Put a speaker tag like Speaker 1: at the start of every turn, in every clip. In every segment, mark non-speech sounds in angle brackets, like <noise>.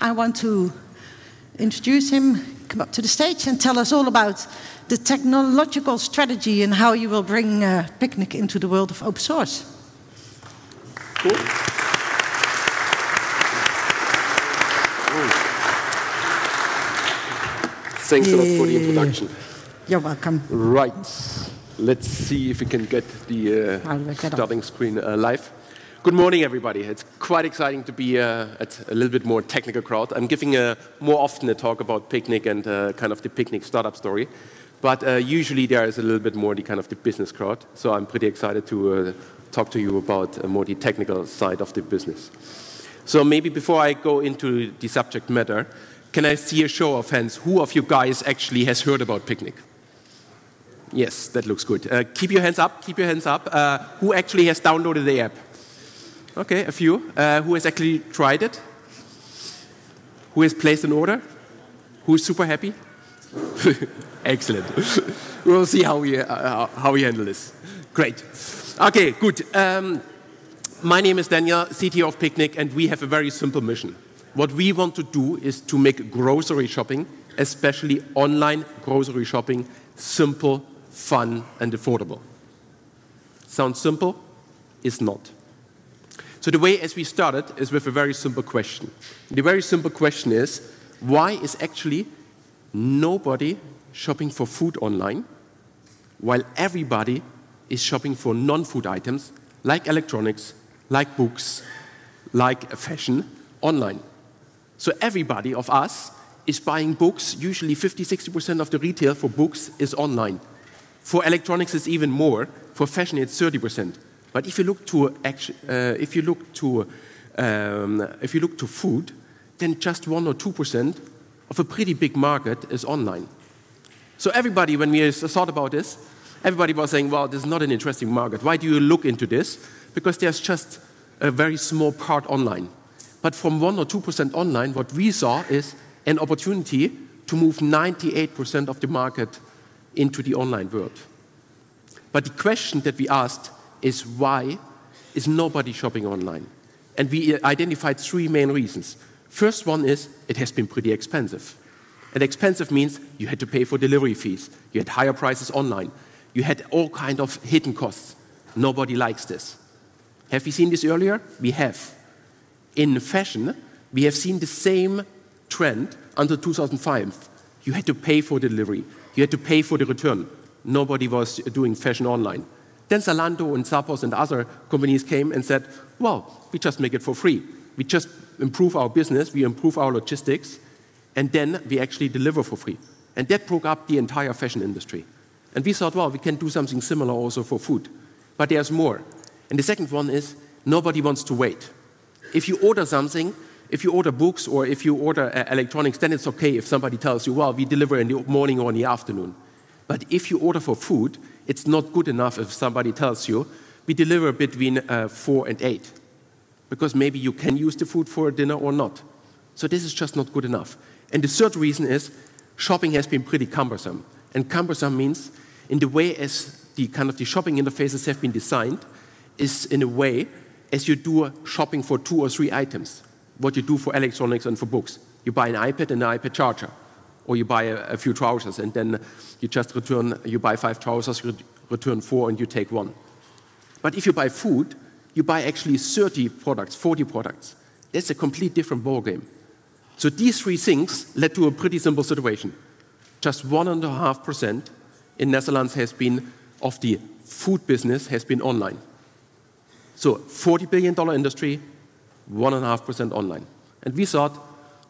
Speaker 1: I want to introduce him, come up to the stage and tell us all about the technological strategy and how you will bring uh, Picnic into the world of open source.
Speaker 2: Cool. Thanks a lot for the introduction.
Speaker 1: You're welcome.
Speaker 2: Right. Let's see if we can get the uh, starting screen uh, live. Good morning, everybody. It's quite exciting to be uh, at a little bit more technical crowd. I'm giving a, more often a talk about Picnic and uh, kind of the Picnic startup story. But uh, usually there is a little bit more the kind of the business crowd. So I'm pretty excited to uh, talk to you about more the technical side of the business. So maybe before I go into the subject matter, can I see a show of hands? Who of you guys actually has heard about Picnic? Yes, that looks good. Uh, keep your hands up, keep your hands up. Uh, who actually has downloaded the app? Okay, a few. Uh, who has actually tried it? Who has placed an order? Who is super happy? <laughs> Excellent. <laughs> we'll see how we, uh, how we handle this. Great. Okay, good. Um, my name is Daniel, CTO of Picnic, and we have a very simple mission. What we want to do is to make grocery shopping, especially online grocery shopping, simple, fun, and affordable. Sounds simple? It's not. So the way as we started is with a very simple question. The very simple question is, why is actually nobody shopping for food online while everybody is shopping for non-food items like electronics, like books, like fashion online? So everybody of us is buying books. Usually 50, 60% of the retail for books is online. For electronics, it's even more. For fashion, it's 30%. But if you look to, uh, if you look to, um, if you look to food, then just 1 or 2% of a pretty big market is online. So everybody, when we thought about this, everybody was saying, well, this is not an interesting market. Why do you look into this? Because there's just a very small part online. But from 1 or 2% online, what we saw is an opportunity to move 98% of the market into the online world. But the question that we asked is why is nobody shopping online? And we identified three main reasons. First one is it has been pretty expensive. And expensive means you had to pay for delivery fees, you had higher prices online, you had all kind of hidden costs. Nobody likes this. Have we seen this earlier? We have in fashion, we have seen the same trend until 2005. You had to pay for delivery, you had to pay for the return. Nobody was doing fashion online. Then Zalando and Zappos and other companies came and said, well, we just make it for free. We just improve our business, we improve our logistics, and then we actually deliver for free. And that broke up the entire fashion industry. And we thought, well, we can do something similar also for food. But there's more. And the second one is nobody wants to wait. If you order something, if you order books or if you order uh, electronics, then it's okay if somebody tells you, well, we deliver in the morning or in the afternoon. But if you order for food, it's not good enough if somebody tells you, we deliver between uh, 4 and 8. Because maybe you can use the food for dinner or not. So this is just not good enough. And the third reason is shopping has been pretty cumbersome. And cumbersome means in the way as the kind of the shopping interfaces have been designed is in a way as you do shopping for two or three items, what you do for electronics and for books. You buy an iPad and an iPad charger, or you buy a, a few trousers and then you just return, you buy five trousers, you return four and you take one. But if you buy food, you buy actually 30 products, 40 products. That's a complete different ballgame. So these three things led to a pretty simple situation. Just 1.5% in Netherlands has been of the food business has been online. So $40 billion industry, 1.5% online. And we thought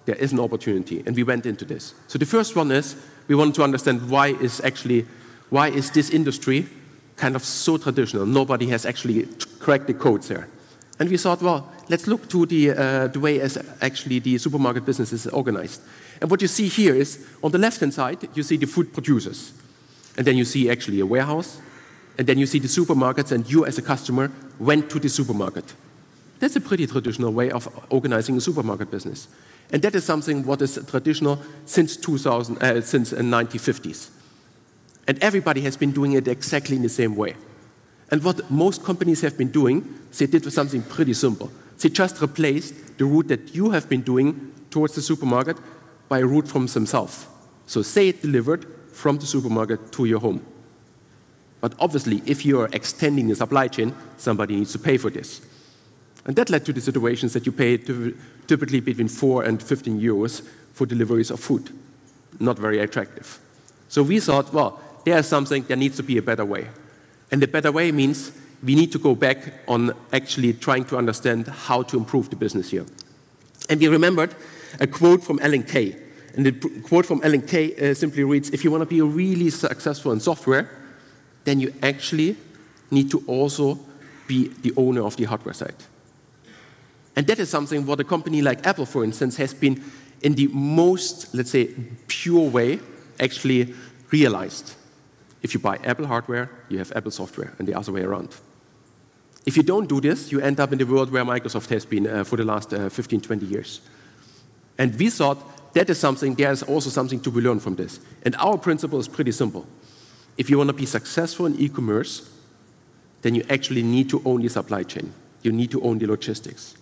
Speaker 2: there is an opportunity, and we went into this. So the first one is we wanted to understand why is actually, why is this industry kind of so traditional? Nobody has actually cracked the codes there. And we thought, well, let's look to the, uh, the way as actually the supermarket business is organized. And what you see here is, on the left-hand side, you see the food producers. And then you see actually a warehouse, and then you see the supermarkets, and you as a customer went to the supermarket. That's a pretty traditional way of organizing a supermarket business. And that is something what is traditional since 2000, uh, since the 1950s. And everybody has been doing it exactly in the same way. And what most companies have been doing, they did something pretty simple. They just replaced the route that you have been doing towards the supermarket by a route from themselves. So say it delivered from the supermarket to your home. But obviously, if you are extending the supply chain, somebody needs to pay for this. And that led to the situations that you pay typically between 4 and 15 euros for deliveries of food. Not very attractive. So we thought, well, there's something, there needs to be a better way. And the better way means we need to go back on actually trying to understand how to improve the business here. And we remembered a quote from Alan Kay. And the quote from Alan Kay uh, simply reads If you want to be really successful in software, then you actually need to also be the owner of the hardware side. And that is something what a company like Apple, for instance, has been in the most, let's say, pure way actually realized. If you buy Apple hardware, you have Apple software, and the other way around. If you don't do this, you end up in the world where Microsoft has been uh, for the last uh, 15, 20 years. And we thought that is something, there's also something to be learned from this. And our principle is pretty simple. If you want to be successful in e commerce, then you actually need to own the supply chain. You need to own the logistics.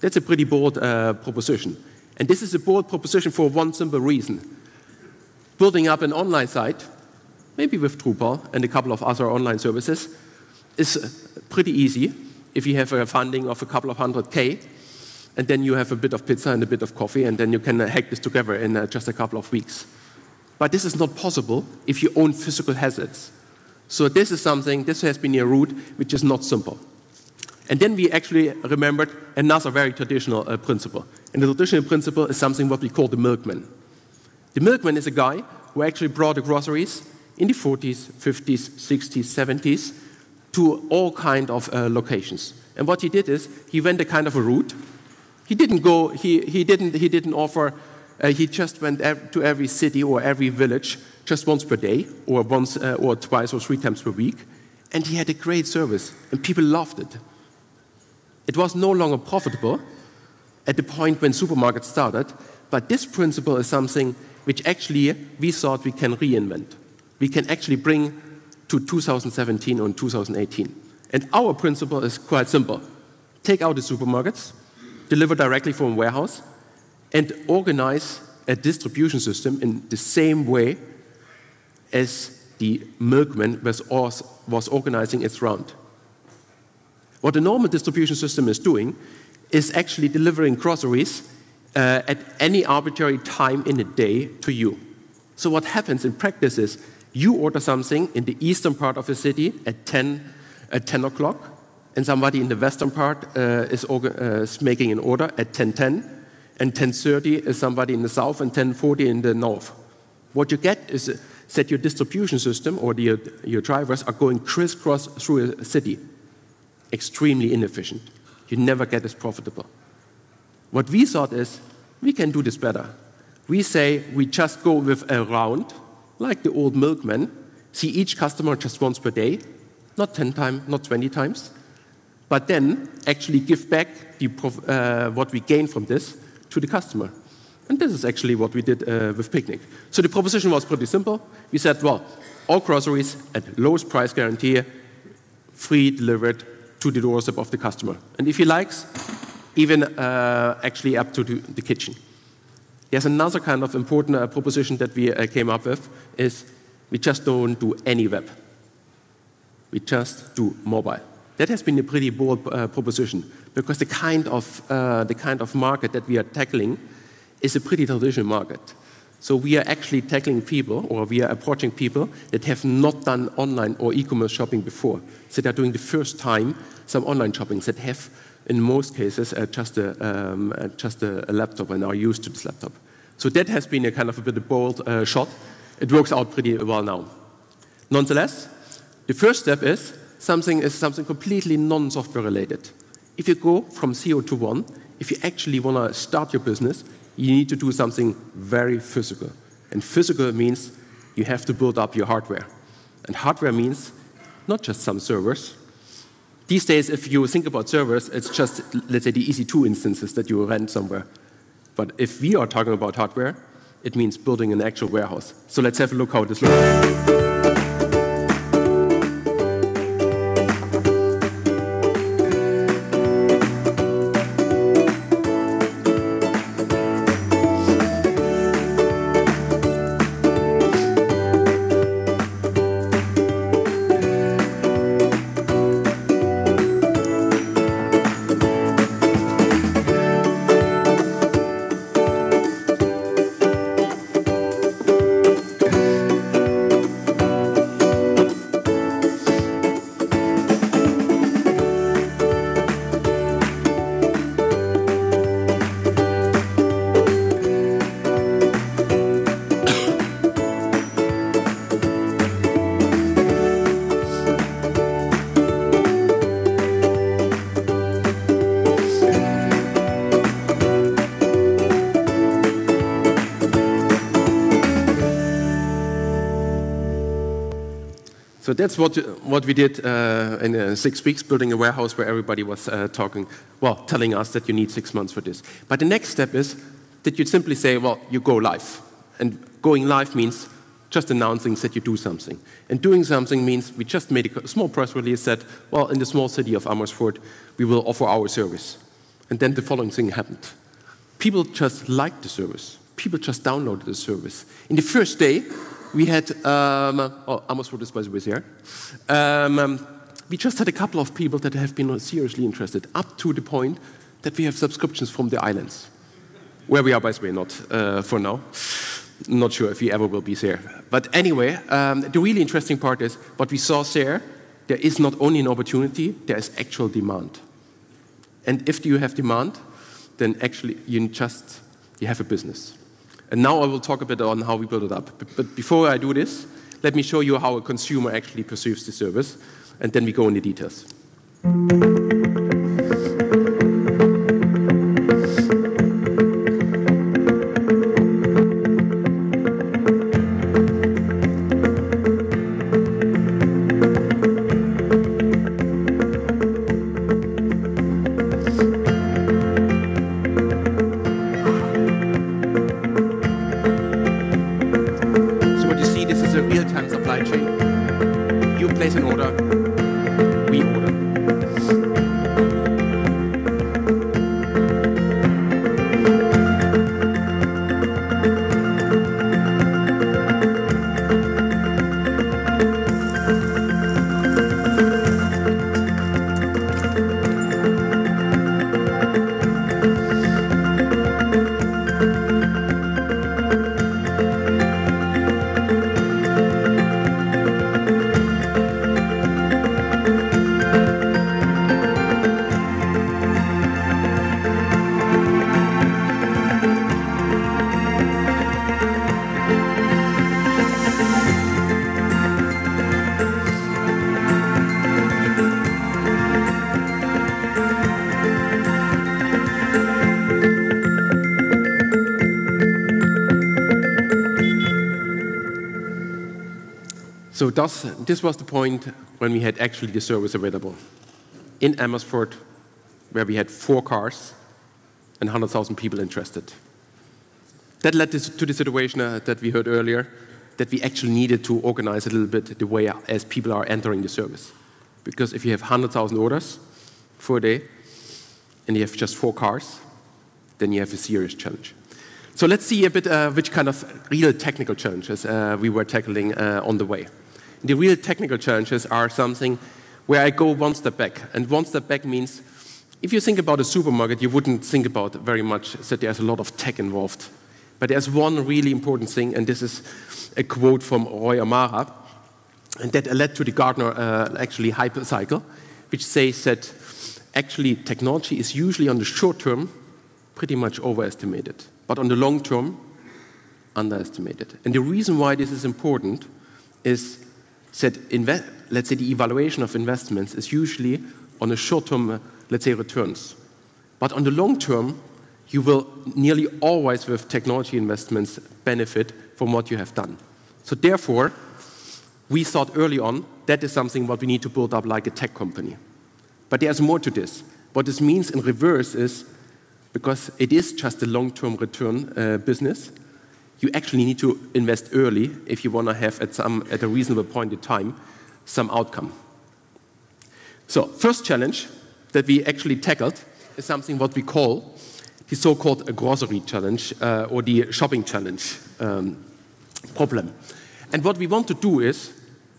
Speaker 2: That's a pretty bold uh, proposition. And this is a bold proposition for one simple reason. Building up an online site, maybe with Drupal and a couple of other online services, is pretty easy if you have a funding of a couple of hundred K, and then you have a bit of pizza and a bit of coffee, and then you can uh, hack this together in uh, just a couple of weeks. But this is not possible if you own physical assets. So this is something, this has been a route which is not simple. And then we actually remembered another very traditional uh, principle. And the traditional principle is something what we call the milkman. The milkman is a guy who actually brought the groceries in the 40s, 50s, 60s, 70s to all kind of uh, locations. And what he did is he went a kind of a route. He didn't go, he, he, didn't, he didn't offer, uh, he just went ev to every city or every village just once per day or once uh, or twice or three times per week. And he had a great service and people loved it. It was no longer profitable at the point when supermarkets started, but this principle is something which actually we thought we can reinvent. We can actually bring to 2017 or 2018. And our principle is quite simple. Take out the supermarkets, deliver directly from a warehouse, and organize a distribution system in the same way as the milkman was, was organizing its round. What a normal distribution system is doing is actually delivering groceries uh, at any arbitrary time in the day to you. So what happens in practice is you order something in the eastern part of the city at 10, at 10 o'clock, and somebody in the western part uh, is, uh, is, making an order at 10.10, and 10.30 is somebody in the south, and 10.40 in the north. What you get is that your distribution system or the, your drivers are going crisscross through a city extremely inefficient. You never get as profitable. What we thought is, we can do this better. We say we just go with a round, like the old milkman, see each customer just once per day, not 10 times, not 20 times, but then actually give back the, uh, what we gain from this to the customer. And this is actually what we did uh, with Picnic. So the proposition was pretty simple. We said, well, all groceries at lowest price guarantee, free delivered to the doorstep of the customer. And if he likes, even uh, actually up to the kitchen. There's another kind of important uh, proposition that we uh, came up with is we just don't do any web. We just do mobile. That has been a pretty bold uh, proposition because the kind, of, uh, the kind of market that we are tackling is a pretty traditional market. So we are actually tackling people, or we are approaching people that have not done online or e-commerce shopping before. So they're doing the first time some online shopping that have, in most cases, uh, just, a, um, uh, just a, a, laptop and are used to this laptop. So that has been a kind of a bit of bold uh, shot. It works out pretty well now. Nonetheless, the first step is something is something completely non-software related. If you go from zero to one, if you actually want to start your business, you need to do something very physical. And physical means you have to build up your hardware. And hardware means not just some servers. These days, if you think about servers, it's just, let's say, the EC2 instances that you rent somewhere. But if we are talking about hardware, it means building an actual warehouse. So let's have a look how this looks. That's what, what we did uh, in uh, six weeks, building a warehouse where everybody was uh, talking, well, telling us that you need six months for this. But the next step is that you simply say, well, you go live. And going live means just announcing that you do something. And doing something means we just made a small press release that, well, in the small city of Amersfoort, we will offer our service. And then the following thing happened. People just liked the service. People just downloaded the service. In the first day, we had, um, oh, by the way here. Um, um, we just had a couple of people that have been seriously interested, up to the point that we have subscriptions from the islands, where we are, by the way, not uh, for now. Not sure if we ever will be there. But anyway, um, the really interesting part is what we saw there, there is not only an opportunity, there is actual demand. And if you have demand, then actually you just you have a business. And now I will talk a bit on how we build it up. But before I do this, let me show you how a consumer actually perceives the service, and then we go into details. Thus, this was the point when we had actually the service available. In Amersfoort, where we had four cars and 100,000 people interested. That led to the situation uh, that we heard earlier, that we actually needed to organize a little bit the way as people are entering the service. Because if you have 100,000 orders for a day, and you have just four cars, then you have a serious challenge. So let's see a bit uh, which kind of real technical challenges uh, we were tackling uh, on the way. The real technical challenges are something where I go one step back. And one step back means if you think about a supermarket, you wouldn't think about very much that there's a lot of tech involved. But there's one really important thing, and this is a quote from Roy Amara, and that led to the Gartner uh, actually hype cycle, which says that actually technology is usually on the short term pretty much overestimated, but on the long term, underestimated. And the reason why this is important is said, let's say the evaluation of investments is usually on a short-term, uh, let's say, returns. But on the long term, you will nearly always, with technology investments, benefit from what you have done. So therefore, we thought early on that is something what we need to build up like a tech company. But there's more to this. What this means in reverse is, because it is just a long-term return uh, business, you actually need to invest early if you want to have at, some, at a reasonable point in time some outcome. So first challenge that we actually tackled is something what we call the so-called grocery challenge uh, or the shopping challenge um, problem. And what we want to do is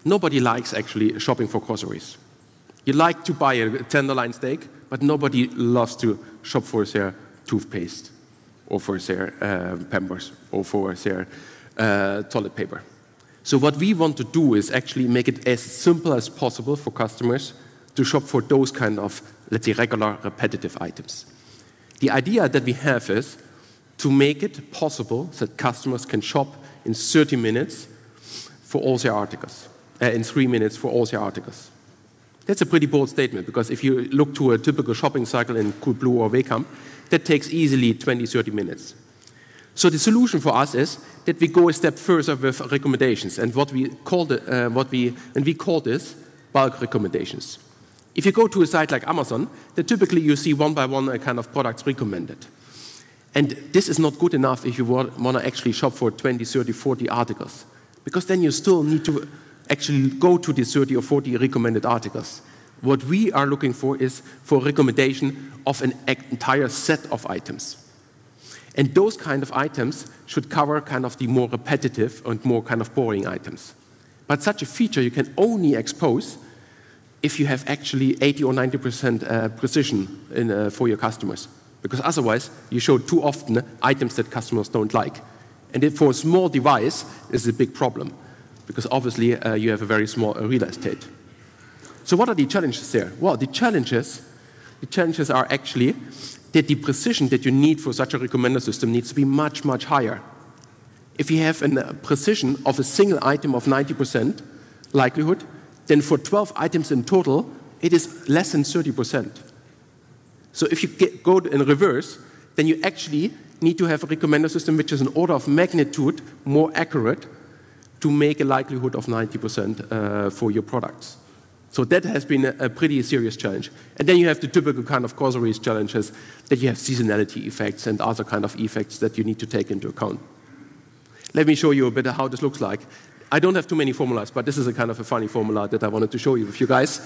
Speaker 2: nobody likes actually shopping for groceries. You like to buy a tenderloin steak, but nobody loves to shop for their toothpaste or for their uh, pampers or for their uh, toilet paper. So what we want to do is actually make it as simple as possible for customers to shop for those kind of, let's say, regular repetitive items. The idea that we have is to make it possible that customers can shop in 30 minutes for all their articles, uh, in three minutes for all their articles. That's a pretty bold statement because if you look to a typical shopping cycle in Coolblue or Wehkamp, that takes easily 20, 30 minutes. So the solution for us is that we go a step further with recommendations, and what we call the, uh, what we and we call this bulk recommendations. If you go to a site like Amazon, then typically you see one by one a kind of products recommended. And this is not good enough if you want to actually shop for 20, 30, 40 articles, because then you still need to actually go to the 30 or 40 recommended articles. What we are looking for is for recommendation of an entire set of items. And those kind of items should cover kind of the more repetitive and more kind of boring items. But such a feature you can only expose if you have actually 80 or 90% uh, precision in, uh, for your customers. Because otherwise, you show too often items that customers don't like. And if for a small device, is a big problem. Because obviously, uh, you have a very small uh, real estate. So what are the challenges there? Well, the challenges, the challenges are actually that the precision that you need for such a recommender system needs to be much, much higher. If you have a precision of a single item of 90% likelihood, then for 12 items in total, it is less than 30%. So if you get, go in reverse, then you actually need to have a recommender system which is an order of magnitude more accurate to make a likelihood of 90% uh, for your products. So that has been a, a, pretty serious challenge. And then you have the typical kind of causaries challenges that you have seasonality effects and other kind of effects that you need to take into account. Let me show you a bit of how this looks like. I don't have too many formulas, but this is a kind of a funny formula that I wanted to show you with you guys.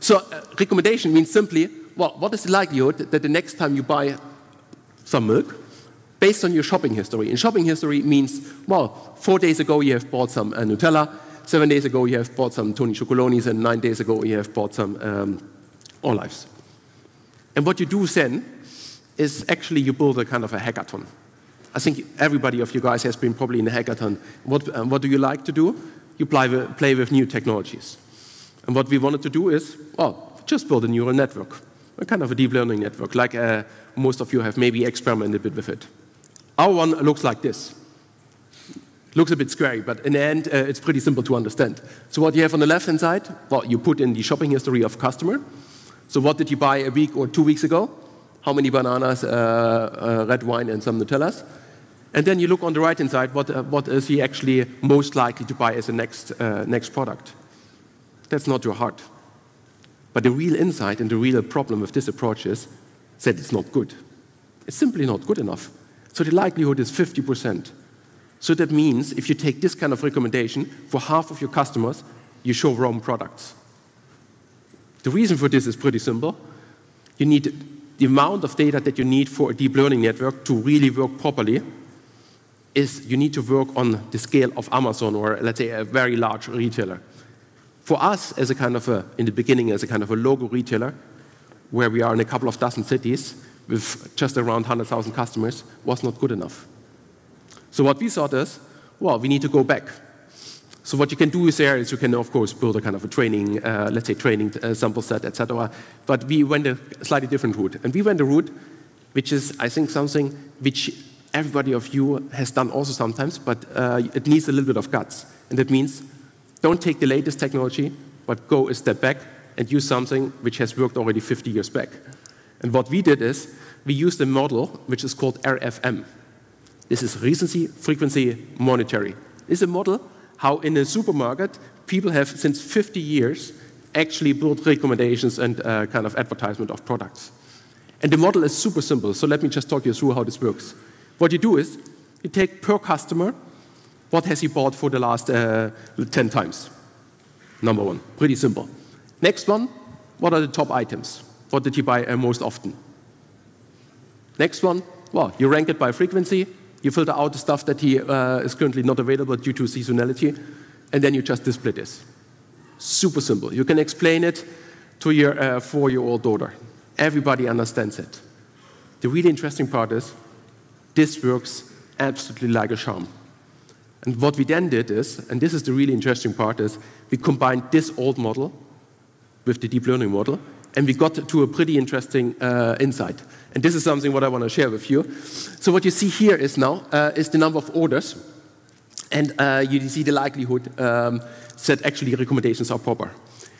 Speaker 2: So uh, recommendation means simply, well, what is the likelihood that the next time you buy some milk, based on your shopping history. And shopping history means, well, four days ago you have bought some uh, Nutella, seven days ago you have bought some Tony's Chocolonely, and nine days ago you have bought some um, Olives. And what you do then is actually you build a kind of a hackathon. I think everybody of you guys has been probably in a hackathon. What, um, what do you like to do? You play with, play with new technologies. And what we wanted to do is, well, just build a neural network, a kind of a deep learning network, like uh, most of you have maybe experimented a bit with it. Our one looks like this. Looks a bit scary, but in the end, uh, it's pretty simple to understand. So what you have on the left-hand side, well, you put in the shopping history of customer. So what did you buy a week or two weeks ago? How many bananas, uh, uh, red wine, and some Nutellas? And then you look on the right-hand side, what, uh, what is he actually most likely to buy as a next, uh, next product? That's not your heart. But the real insight and the real problem with this approach is that it's not good. It's simply not good enough. So the likelihood is 50%. So that means if you take this kind of recommendation for half of your customers, you show wrong products. The reason for this is pretty simple. You need the amount of data that you need for a deep learning network to really work properly is you need to work on the scale of Amazon or let's say a very large retailer. For us, as a kind of a, in the beginning, as a kind of a logo retailer, where we are in a couple of dozen cities with just around 100,000 customers, was not good enough. So what we thought is, well, we need to go back. So what you can do is there is you can, of course, build a kind of a training, uh, let's say training uh, sample set, etc. But we went a slightly different route. And we went a route which is, I think, something which everybody of you has done also sometimes, but uh, it needs a little bit of guts. And that means don't take the latest technology, but go a step back and use something which has worked already 50 years back. And what we did is we used a model which is called RFM. This is recency frequency monetary. This is a model how in a supermarket people have since 50 years actually built recommendations and uh, kind of advertisement of products. And the model is super simple, so let me just talk you through how this works. What you do is you take per customer, what has he bought for the last uh, 10 times? Number one, pretty simple. Next one, what are the top items? What did he buy uh, most often? Next one, well, you rank it by frequency, you filter out the stuff that he, uh, is currently not available due to seasonality, and then you just display this. Super simple. You can explain it to your uh, four year old daughter. Everybody understands it. The really interesting part is this works absolutely like a charm. And what we then did is, and this is the really interesting part, is we combined this old model with the deep learning model, and we got to a pretty interesting uh, insight. And this is something what I want to share with you. So what you see here is now uh, is the number of orders, and uh, you see the likelihood um, that actually recommendations are proper.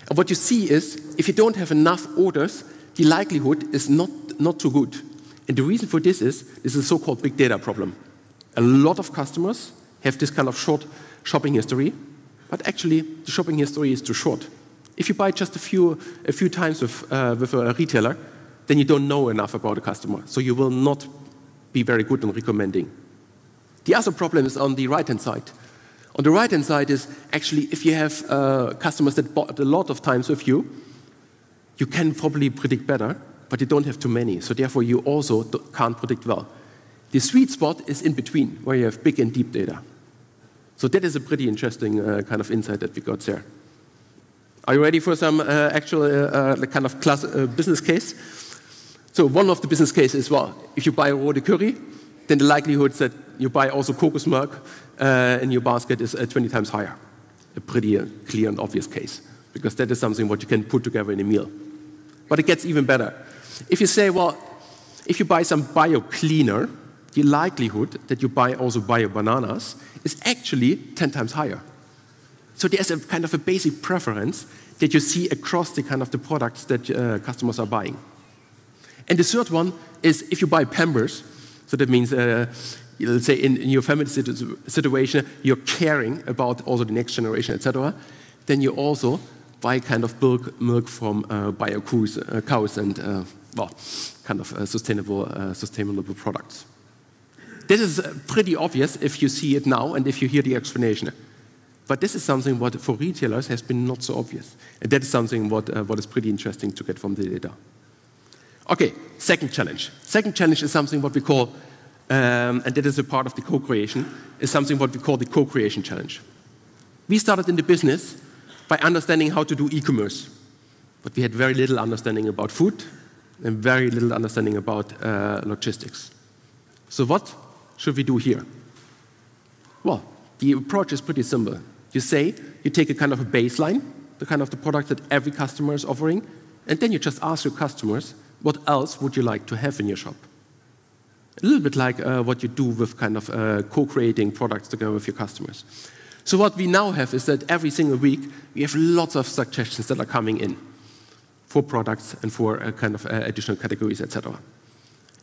Speaker 2: And what you see is if you don't have enough orders, the likelihood is not, not too good. And the reason for this is this is a so-called big data problem. A lot of customers have this kind of short shopping history, but actually the shopping history is too short. If you buy just a few, a few times with, uh, with a retailer, then you don't know enough about a customer. So you will not be very good in recommending. The other problem is on the right-hand side. On the right-hand side is actually if you have uh, customers that bought a lot of times with you, you can probably predict better, but you don't have too many. So therefore, you also can't predict well. The sweet spot is in between, where you have big and deep data. So that is a pretty interesting uh, kind of insight that we got there. Are you ready for some uh, actual uh, uh kind of class, uh, business case? So one of the business cases is, well, if you buy Rode curry, then the likelihood that you buy also kokos milk uh, in your basket is 20 times higher. A pretty clear and obvious case, because that is something what you can put together in a meal. But it gets even better. If you say, well, if you buy some bio cleaner, the likelihood that you buy also bio bananas is actually 10 times higher. So there's a kind of a basic preference that you see across the kind of the products that uh, customers are buying. And the third one is if you buy Pampers, so that means, uh, let's say in, in, your family situation, you're caring about also the next generation, etc., then you also buy kind of milk, milk from uh, bio cows, uh, cows and, uh, well, kind of uh, sustainable, sustainable products. This is pretty obvious if you see it now and if you hear the explanation. But this is something what for retailers has been not so obvious. And that is something what, uh, what is pretty interesting to get from the data. Okay, second challenge. Second challenge is something what we call, um, and that is a part of the co-creation, is something what we call the co-creation challenge. We started in the business by understanding how to do e-commerce. But we had very little understanding about food and very little understanding about uh, logistics. So what should we do here? Well, the approach is pretty simple. You say, you take a kind of a baseline, the kind of the product that every customer is offering, and then you just ask your customers, what else would you like to have in your shop? A little bit like uh, what you do with kind of uh, co-creating products together with your customers. So what we now have is that every single week we have lots of suggestions that are coming in for products and for uh, kind of uh, additional categories, etc.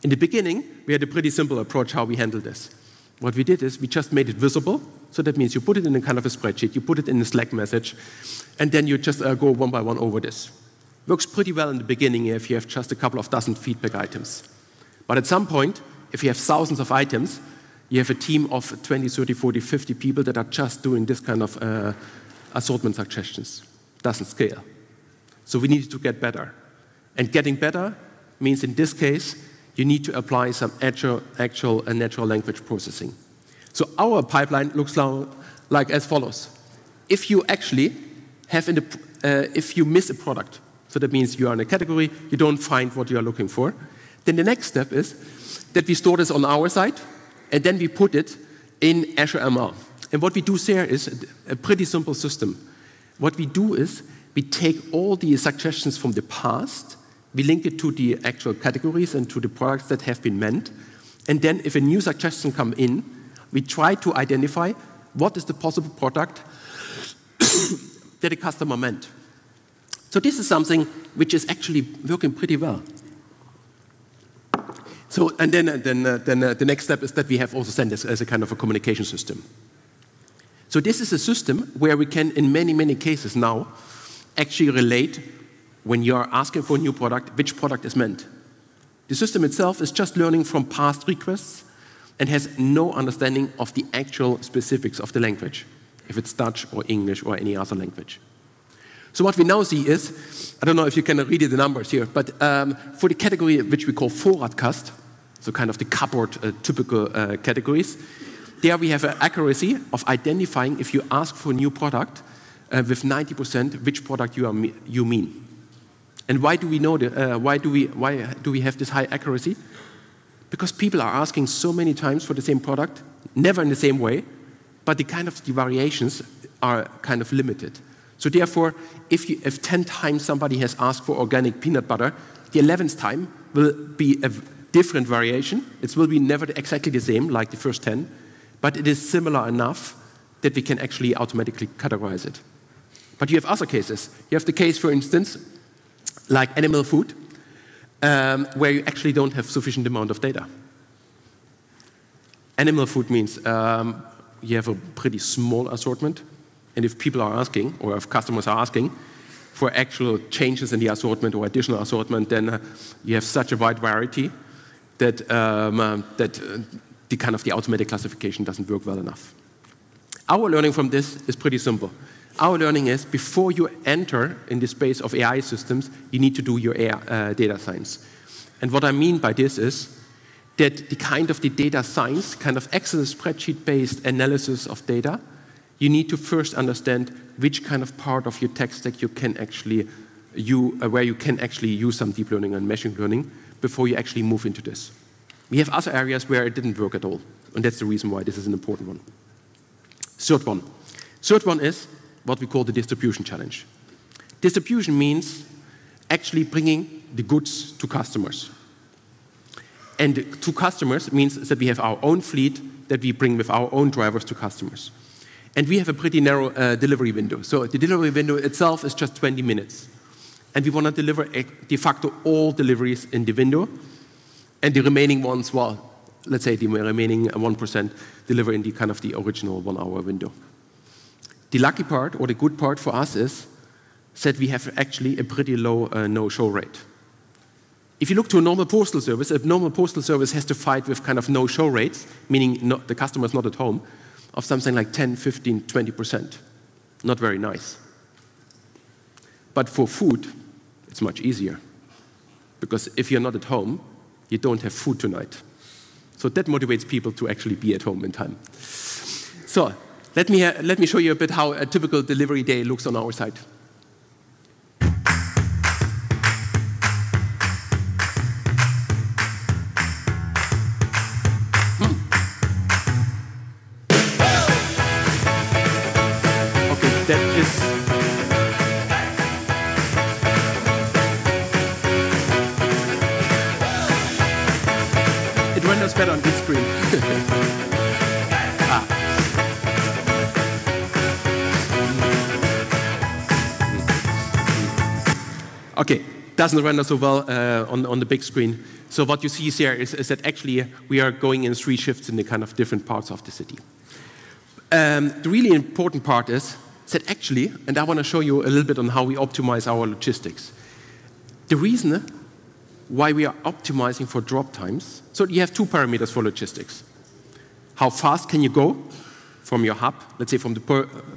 Speaker 2: In the beginning, we had a pretty simple approach how we handle this. What we did is we just made it visible. So that means you put it in a kind of a spreadsheet, you put it in a Slack message, and then you just uh, go one by one over this. Works pretty well in the beginning if you have just a couple of dozen feedback items. But at some point, if you have thousands of items, you have a team of 20, 30, 40, 50 people that are just doing this kind of uh, assortment suggestions. Doesn't scale. So we need to get better. And getting better means in this case, you need to apply some actual, actual natural language processing. So our pipeline looks like as follows. If you actually have in the, uh, if you miss a product, so that means you are in a category, you don't find what you are looking for, then the next step is that we store this on our side, and then we put it in Azure ML. And what we do there is a pretty simple system. What we do is we take all the suggestions from the past we link it to the actual categories and to the products that have been meant. And then if a new suggestion come in, we try to identify what is the possible product <coughs> that a customer meant. So this is something which is actually working pretty well. So, and then, uh, then, uh, then uh, the next step is that we have also Zendesk as a kind of a communication system. So this is a system where we can, in many, many cases now, actually relate when you are asking for a new product, which product is meant. The system itself is just learning from past requests and has no understanding of the actual specifics of the language, if it's Dutch or English or any other language. So what we now see is, I don't know if you can read the numbers here, but um, for the category which we call Voorraadkast, so kind of the cupboard uh, typical uh, categories, there we have an accuracy of identifying if you ask for a new product uh, with 90% which product you, are, you mean. And why do we know that? Uh, why, do we, why do we have this high accuracy? Because people are asking so many times for the same product, never in the same way, but the kind of the variations are kind of limited. So therefore, if, you, if 10 times somebody has asked for organic peanut butter, the 11th time will be a different variation. It will be never exactly the same like the first 10, but it is similar enough that we can actually automatically categorize it. But you have other cases. You have the case, for instance, like animal food, um, where you actually don't have sufficient amount of data. Animal food means um, you have a pretty small assortment. And if people are asking, or if customers are asking, for actual changes in the assortment or additional assortment, then uh, you have such a wide variety that, um, uh, that uh, the kind of the automatic classification doesn't work well enough. Our learning from this is pretty simple. Our learning is before you enter in the space of AI systems, you need to do your AI, uh, data science. And what I mean by this is that the kind of the data science, kind of Excel spreadsheet-based analysis of data, you need to first understand which kind of part of your tech stack you can actually, you, uh, where you can actually use some deep learning and machine learning before you actually move into this. We have other areas where it didn't work at all, and that's the reason why this is an important one. Third one. Third one is what we call the distribution challenge. Distribution means actually bringing the goods to customers. And to customers means that we have our own fleet that we bring with our own drivers to customers. And we have a pretty narrow uh, delivery window. So the delivery window itself is just 20 minutes. And we want to deliver de facto all deliveries in the window. And the remaining ones, well, let's say the remaining 1% deliver in the kind of the original one hour window. The lucky part, or the good part for us is that we have actually a pretty low uh, no-show rate. If you look to a normal postal service, a normal postal service has to fight with kind of no-show rates, meaning no, the customer is not at home, of something like 10, 15, 20%. Not very nice. But for food, it's much easier. Because if you're not at home, you don't have food tonight. So that motivates people to actually be at home in time. So let me, uh, let me show you a bit how a typical delivery day looks on our side. Doesn't render so well uh, on, on the big screen. So what you see here is, is, that actually we are going in three shifts in the kind of different parts of the city. Um, the really important part is that actually, and I want to show you a little bit on how we optimize our logistics. The reason why we are optimizing for drop times, so you have two parameters for logistics. How fast can you go from your hub, let's say from the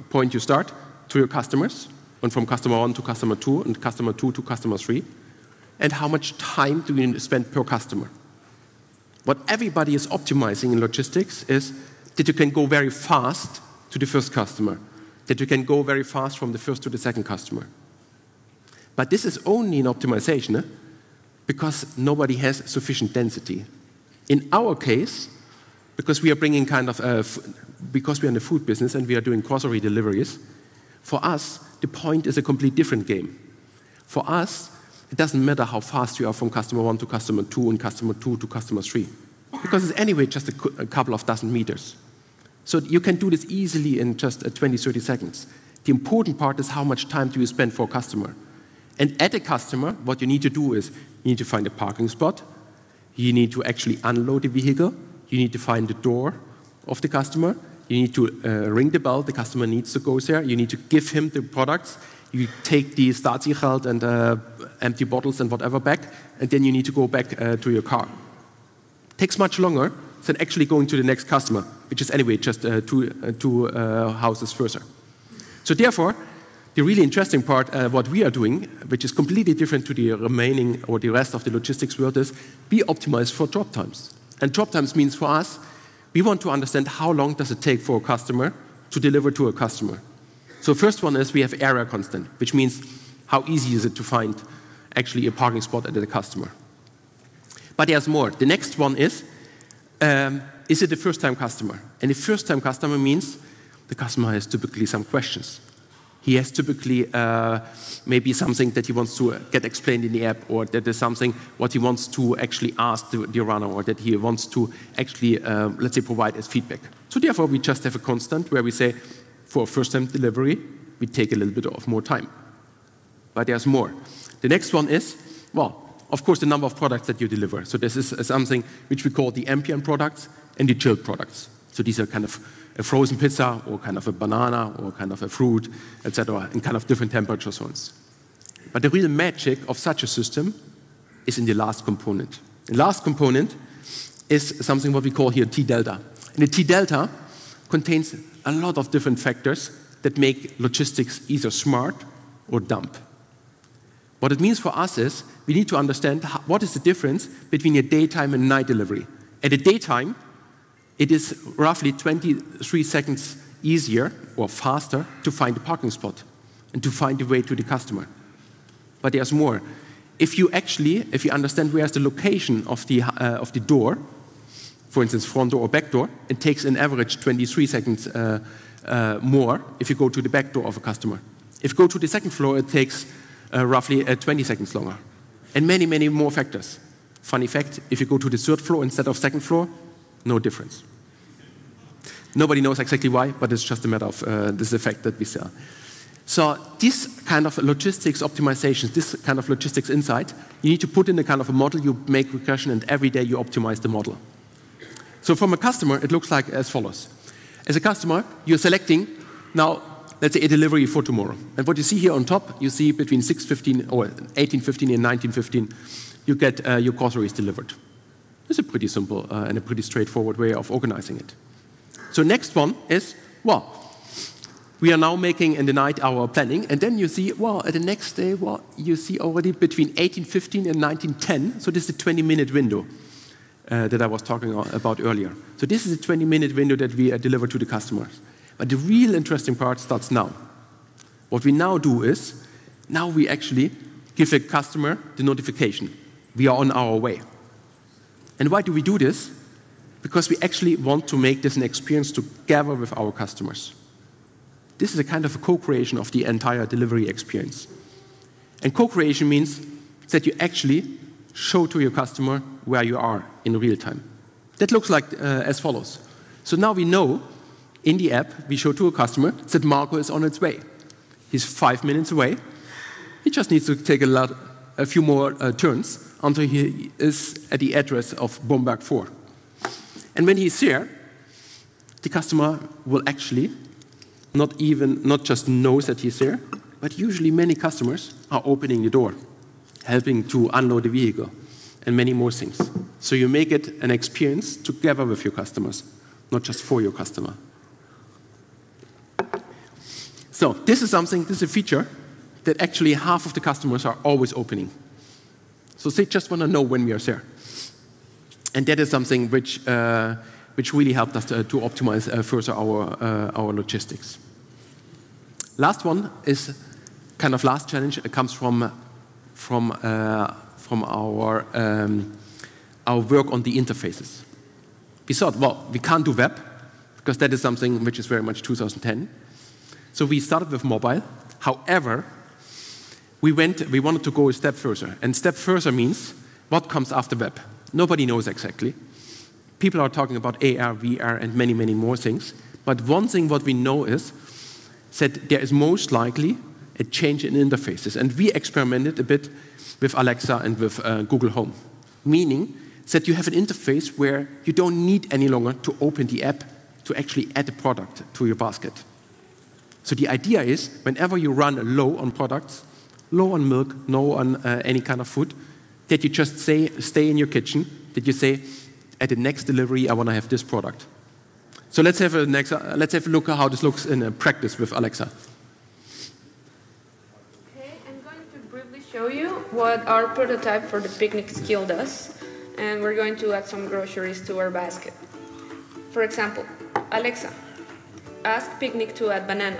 Speaker 2: point you start, to your customers, and from customer one to customer two, and customer two to customer three? And how much time do we spend per customer? What everybody is optimizing in logistics is that you can go very fast to the first customer, that you can go very fast from the first to the second customer. But this is only an optimization eh? because nobody has sufficient density. In our case, because we are bringing kind of, uh, because we are in the food business and we are doing grocery deliveries, for us, the point is a completely different game. For us, it doesn't matter how fast you are from customer one to customer two and customer two to customer three, because it's anyway just a, a couple of dozen meters. So you can do this easily in just uh, 20, 30 seconds. The important part is how much time do you spend for a customer. And at a customer, what you need to do is you need to find a parking spot, you need to actually unload the vehicle, you need to find the door of the customer, you need to uh, ring the bell. The customer needs to go there. You need to give him the products. You take the Statiegeld and uh, empty bottles and whatever back, and then you need to go back uh, to your car. Takes much longer than actually going to the next customer, which is anyway just uh, two, uh, two uh, houses further. So therefore, the really interesting part, what we are doing, which is completely different to the remaining or the rest of the logistics world, is we optimize for drop times. And drop times means for us we want to understand how long does it take for a customer to deliver to a customer. So first one is we have area constant, which means how easy is it to find actually a parking spot at the customer. But there's more. The next one is, um, is it a first-time customer? And a first-time customer means the customer has typically some questions. He has typically uh, maybe something that he wants to get explained in the app, or that is something what he wants to actually ask the, the runner, or that he wants to actually, uh, let's say, provide as feedback. So therefore, we just have a constant where we say, for a first-time delivery, we take a little bit of more time. But there's more. The next one is, well, of course, the number of products that you deliver. So this is something which we call the ambient products. and the chilled products. So these are kind of a frozen pizza or kind of a banana or kind of a fruit, etc., in kind of different temperature zones. But the real magic of such a system is in the last component. The last component is something what we call here T delta. And the T delta contains a lot of different factors that make logistics either smart or dumb. What it means for us is we need to understand what is the difference between a daytime and night delivery. At a daytime, it is roughly 23 seconds easier or faster to find a parking spot and to find a way to the customer. But there's more. If you actually, if you understand where's the location of the, uh, of the door, for instance, front door or back door, it takes an average 23 seconds uh, uh, more if you go to the back door of a customer. If you go to the second floor, it takes uh, roughly uh, 20 seconds longer. And many, many more factors. Funny fact, if you go to the third floor instead of second floor, no difference. Nobody knows exactly why, but it's just a matter of uh, this effect that we saw. So this kind of logistics optimization, this kind of logistics insight, you need to put in a kind of a model, you make regression, and every day you optimize the model. So from a customer, it looks like as follows. As a customer, you're selecting now, let's say a delivery for tomorrow. And what you see here on top, you see between 6.15 or 18.15 and 19.15, you get uh, your groceries delivered. It's a pretty simple uh, and a pretty straightforward way of organizing it. So next one is, well, we are now making in the night our planning, and then you see, well, at the next day, well, you see already between 18.15 and 19.10, so this is a 20-minute window uh, that I was talking about earlier. So this is a 20-minute window that we uh, deliver to the customers. But the real interesting part starts now. What we now do is, now we actually give a customer the notification. We are on our way. And why do we do this? Because we actually want to make this an experience together with our customers. This is a kind of a co-creation of the entire delivery experience. And co-creation means that you actually show to your customer where you are in real time. That looks like uh, as follows. So now we know in the app, we show to a customer that Marco is on its way. He's five minutes away. He just needs to take a, lot, a few more uh, turns until he is at the address of Bomberg 4. And when he's here, the customer will actually not even, not just knows that he's there, but usually many customers are opening the door, helping to unload the vehicle, and many more things. So you make it an experience together with your customers, not just for your customer. So this is something, this is a feature that actually half of the customers are always opening. So they just want to know when we are there. And that is something which, uh, which really helped us to, to optimize uh, further our, uh, our logistics. Last one is kind of last challenge. It comes from, from, uh, from our, um, our work on the interfaces. We thought, well, we can't do web because that is something which is very much 2010. So we started with mobile. However, we, went, we wanted to go a step further. And step further means what comes after web? Nobody knows exactly. People are talking about AR, VR, and many, many more things. But one thing what we know is that there is most likely a change in interfaces. And we experimented a bit with Alexa and with uh, Google Home, meaning that you have an interface where you don't need any longer to open the app to actually add a product to your basket. So the idea is whenever you run low on products, low on milk, low on uh, any kind of food, that you just say, stay in your kitchen, that you say, at the next delivery, I want to have this product. So let's have a, next, uh, let's have a look at how this looks in uh, practice with Alexa.
Speaker 3: Okay, I'm going to briefly show you what our prototype for the picnic skill does. And we're going to add some groceries to our basket. For example, Alexa, ask picnic to add banana.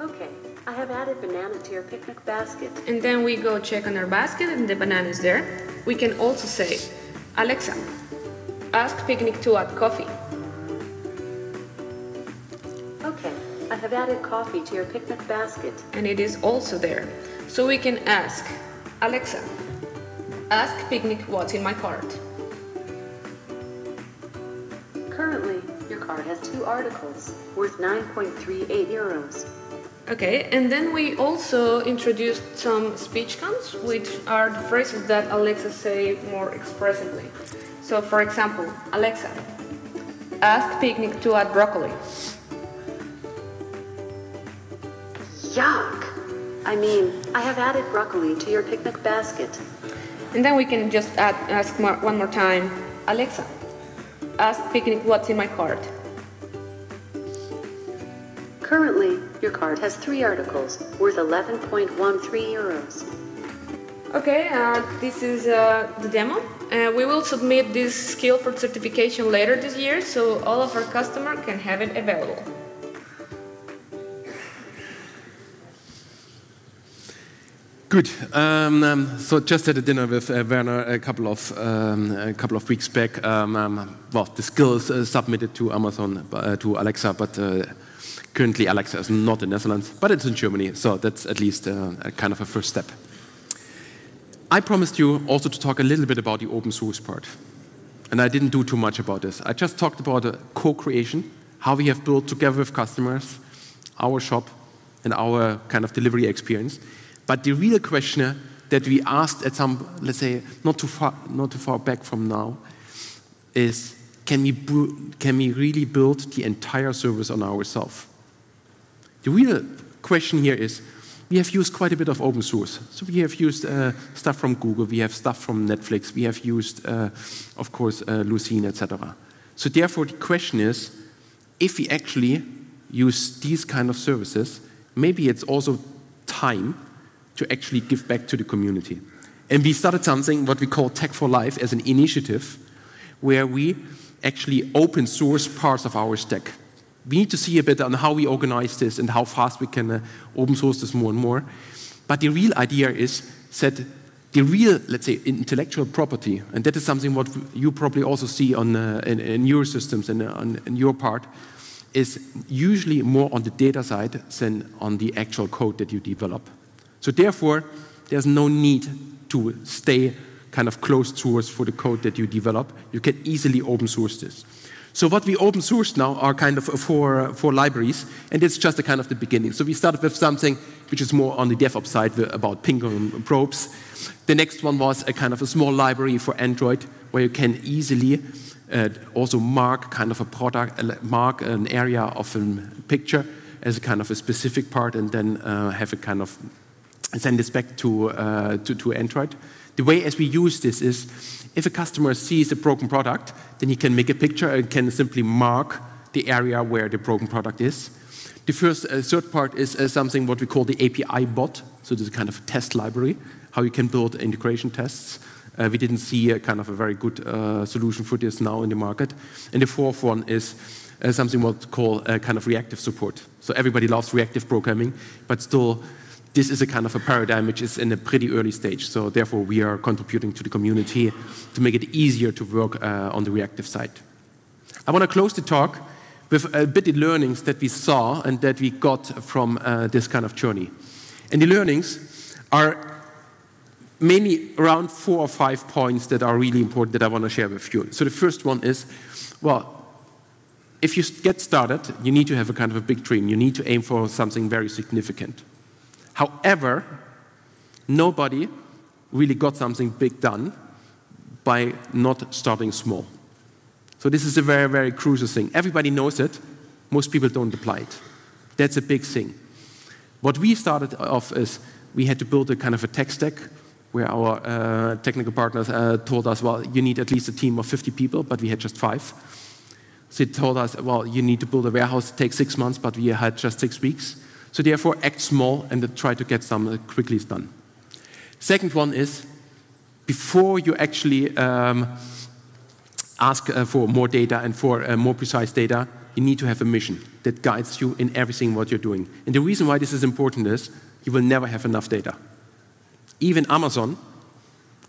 Speaker 4: Okay, I have added banana to your picnic basket.
Speaker 3: And then we go check on our basket and the banana is there. We can also say, Alexa, ask picnic to add coffee.
Speaker 4: Have added coffee to your picnic basket.
Speaker 3: And it is also there. So we can ask, Alexa, ask picnic what's in my cart.
Speaker 4: Currently, your cart has two articles worth 9.38 euros.
Speaker 3: Okay, and then we also introduced some speechcons, which are the phrases that Alexa say more expressively. So, for example, Alexa, ask picnic to add broccoli.
Speaker 4: Yuck! I mean, I have added broccoli to your picnic basket.
Speaker 3: And then we can just add, ask more, one more time, Alexa, ask picnic what's in my cart.
Speaker 4: Currently, your cart has three articles worth 11.13 euros.
Speaker 3: Okay, uh, this is uh, the demo. Uh, we will submit this skill for certification later this year, so all of our customers can have it available.
Speaker 2: Good. Um, um, so just had a dinner with uh, Werner a couple of um, a couple of weeks back. Um, um, well, the skills uh, submitted to Amazon uh, to Alexa, but uh, currently Alexa is not in the Netherlands, but it's in Germany. So that's at least uh, a kind of a first step. I promised you also to talk a little bit about the open source part, and I didn't do too much about this. I just talked about co-creation, how we have built together with customers our shop and our kind of delivery experience. But the real question that we asked at some, let's say, not too far, not too far back from now, is can we, can we really build the entire service on ourselves? The real question here is we have used quite a bit of open source. So we have used uh, stuff from Google, we have stuff from Netflix, we have used, uh, of course, uh, Lucene, etc. So therefore, the question is, if we actually use these kind of services, maybe it's also time to actually give back to the community. And we started something what we call Tech for Life as an initiative where we actually open source parts of our stack. We need to see a bit on how we organize this and how fast we can uh, open source this more and more. But the real idea is that the real, let's say, intellectual property, and that is something what you probably also see on, uh, in, in, your systems and uh, on, in your part, is usually more on the data side than on the actual code that you develop. So therefore, there's no need to stay kind of closed source for the code that you develop. You can easily open source this. So what we open source now are kind of four, four libraries, and it's just a kind of the beginning. So we started with something which is more on the DevOps side about ping probes. The next one was a kind of a small library for Android where you can easily uh, also mark kind of a product, uh, mark an area of a picture as a kind of a specific part, and then uh, have a kind of send this back to, uh, to, to Android. The way as we use this is if a customer sees a broken product, then he can make a picture and can simply mark the area where the broken product is. The first, uh, third part is uh, something what we call the API bot. So this is kind of a test library, how you can build integration tests. Uh, we didn't see a kind of a very good uh, solution for this now in the market. And the fourth one is uh, something what we call kind of reactive support. So everybody loves reactive programming, but still this is a kind of a paradigm which is in a pretty early stage. So therefore, we are contributing to the community to make it easier to work uh, on the reactive side. I want to close the talk with a bit of learnings that we saw and that we got from uh, this kind of journey. And the learnings are mainly around four or five points that are really important that I want to share with you. So the first one is, well, if you get started, you need to have a kind of a big dream. You need to aim for something very significant. However, nobody really got something big done by not starting small. So this is a very, very crucial thing. Everybody knows it. Most people don't apply it. That's a big thing. What we started off is we had to build a kind of a tech stack where our uh, technical partners uh, told us, well, you need at least a team of 50 people, but we had just five. So they told us, well, you need to build a warehouse, it takes six months, but we had just six weeks. So therefore, act small and try to get some uh, quickly done. Second one is, before you actually um, ask uh, for more data and for uh, more precise data, you need to have a mission that guides you in everything what you're doing. And the reason why this is important is you will never have enough data. Even Amazon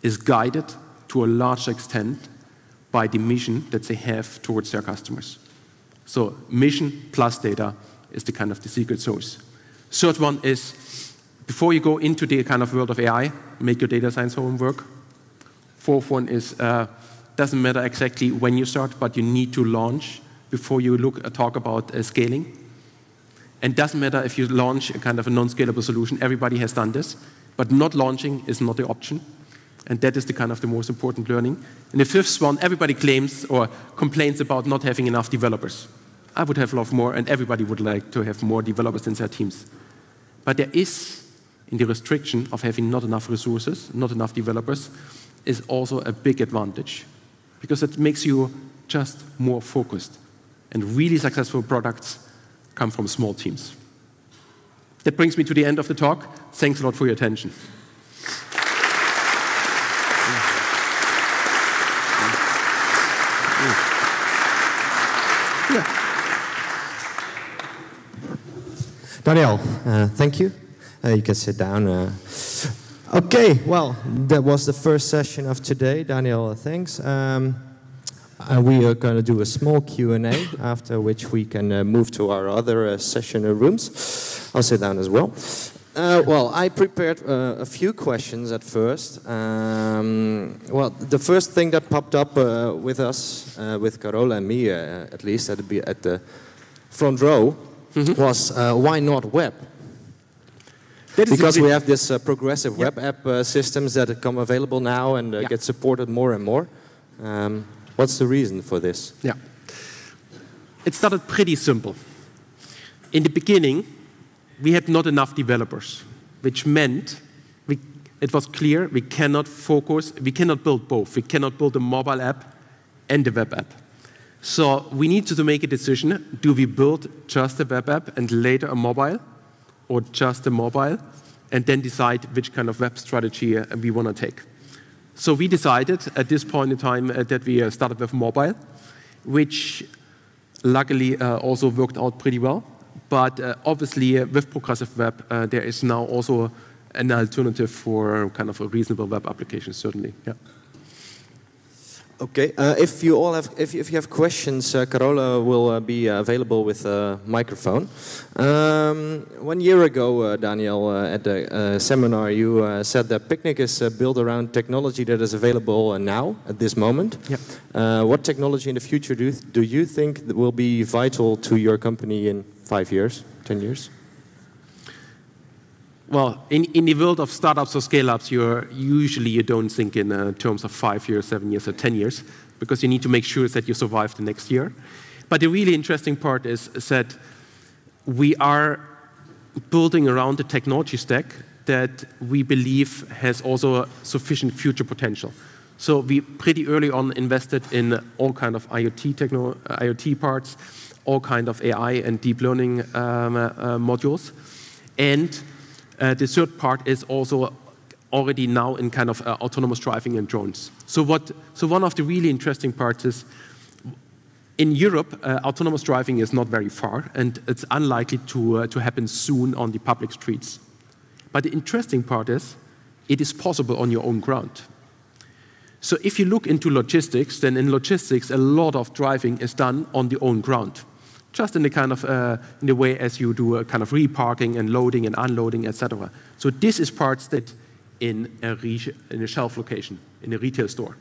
Speaker 2: is guided to a large extent by the mission that they have towards their customers. So mission plus data is the kind of the secret sauce. Third one is before you go into the kind of world of AI, make your data science homework. Fourth one is uh, doesn't matter exactly when you start, but you need to launch before you look uh, talk about uh, scaling. And doesn't matter if you launch a kind of a non-scalable solution, everybody has done this, but not launching is not the option. And that is the kind of the most important learning. And the fifth one, everybody claims or complains about not having enough developers. I would have loved more, and everybody would like to have more developers in their teams. But there is, in the restriction of having not enough resources, not enough developers, is also a big advantage because it makes you just more focused. And really successful products come from small teams. That brings me to the end of the talk. Thanks a lot for your attention.
Speaker 5: Daniel, uh, thank you. Uh, you can sit down. Uh, okay, well, that was the first session of today. Daniel, thanks. Um, uh, we are going to do a small Q&A, after which we can uh, move to our other uh, session rooms. I'll sit down as well. Uh, well, I prepared uh, a few questions at first. Um, well, the first thing that popped up uh, with us, with Carola and me, at least at the, at the front row, -hmm. was why not web? because we have this progressive web app systems that come available now and yeah. get supported more and more. Um, What's the reason for this?
Speaker 2: Yeah. It started pretty simple. In the beginning, we had not enough developers, which meant we, it was clear we cannot focus, we cannot build both. We cannot build a mobile app and a web app. So we need to make a decision. Do we build just a web app and later a mobile, or just a mobile, and then decide which kind of web strategy uh, we want to take? So we decided at this point in time uh, that we uh, started with mobile, which luckily also worked out pretty well. But obviously, with Progressive Web, there is now also an alternative for kind of a reasonable web application, certainly. Yeah.
Speaker 5: Okay, uh, if you all have, if, if you have questions, uh, Carola will uh, be uh, available with a microphone. Um, one year ago, uh, Daniel, uh, at the seminar, you said that Picnic is built around technology that is available now, at this moment.
Speaker 2: Yeah.
Speaker 5: what technology in the future do, do you think will be vital to your company in five years, ten years?
Speaker 2: Well, in, in the world of startups or scale-ups, you're usually you don't think in uh, terms of five years, seven years, or ten years, because you need to make sure that you survive the next year. But the really interesting part is, that we are building around a technology stack that we believe has also sufficient future potential. So we pretty early on invested in all kind of IoT techno IoT parts, all kind of AI and deep learning um, uh, modules, and uh, the third part is also already now in kind of uh, autonomous driving and drones. So, what, so one of the really interesting parts is in Europe, uh, autonomous driving is not very far, and it's unlikely to, uh, to happen soon on the public streets. But the interesting part is it is possible on your own ground. So if you look into logistics, then in logistics, a lot of driving is done on the own ground just in the kind of uh, in the way as you do a kind of reparking and loading and unloading, etc. So this is parts that in a, in a shelf location in a retail store.